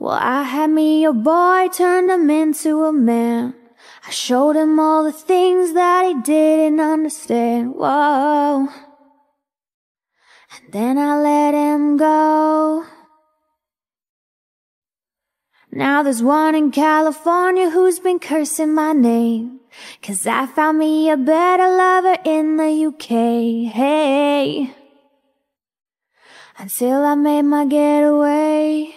Well, I had me a boy, turned him into a man. I showed him all the things that he didn't understand. Whoa. And then I let him go. Now there's one in California who's been cursing my name. Cause I found me a better lover in the UK. Hey. Until I made my getaway.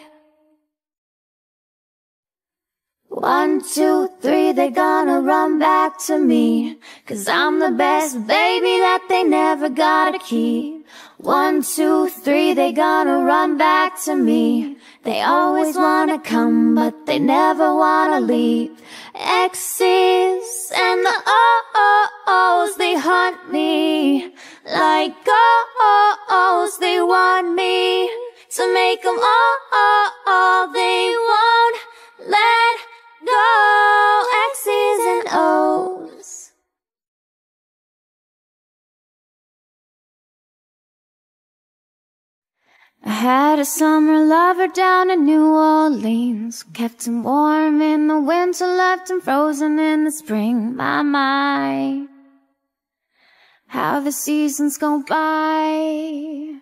One, two, three, they're gonna run back to me. Cause I'm the best baby that they never gotta keep. One, two, three, they gonna run back to me. They always wanna come, but they never wanna leave. X's and the O's, they haunt me. Like O's, they want me to make them all, all, all. They won't I had a summer lover down in New Orleans. Kept him warm in the winter, left him frozen in the spring. My, my, how the seasons go by.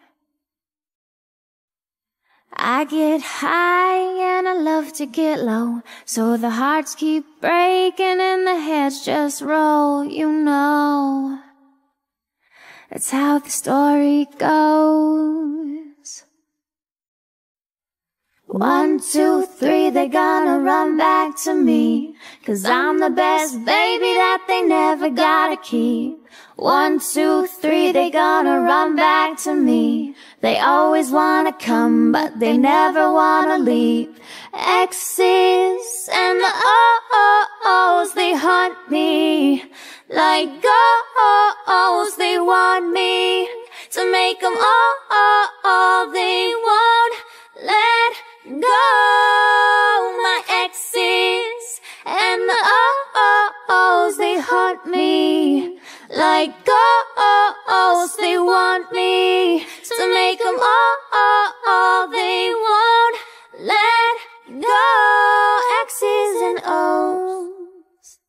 I get high and I love to get low. So the hearts keep breaking and the heads just roll, you know. That's how the story goes. One, two, three, they're gonna run back to me. Cause I'm the best baby that they never gotta keep. One, two, three, they gonna run back to me. They always wanna come, but they never wanna leave. X's and the O's, they haunt me. Like O's, they want me to make them all, all, all. They won't me. Like O's, they want me to make them all, all, all. They won't let go. X's and O's.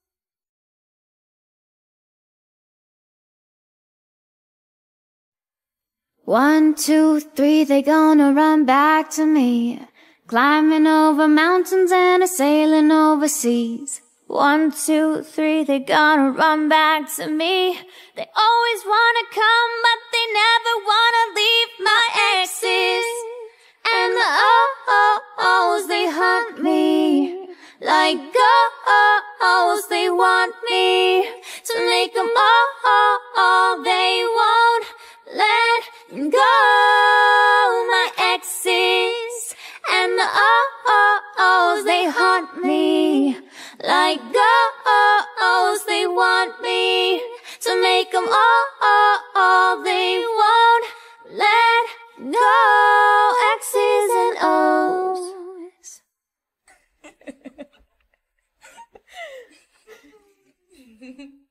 One, two, three, they gonna run back to me. Climbing over mountains and a sailing overseas. One, two, three, they're gonna run back to me. They always wanna come, but they never wanna leave my exes. And the O's, they hunt me. Like O's, they want me to make them all. They won't let go. My exes and the O's, they haunt me like ghosts. Oh, oh, they want me to make them all, all, all. They won't let go. X's and O's.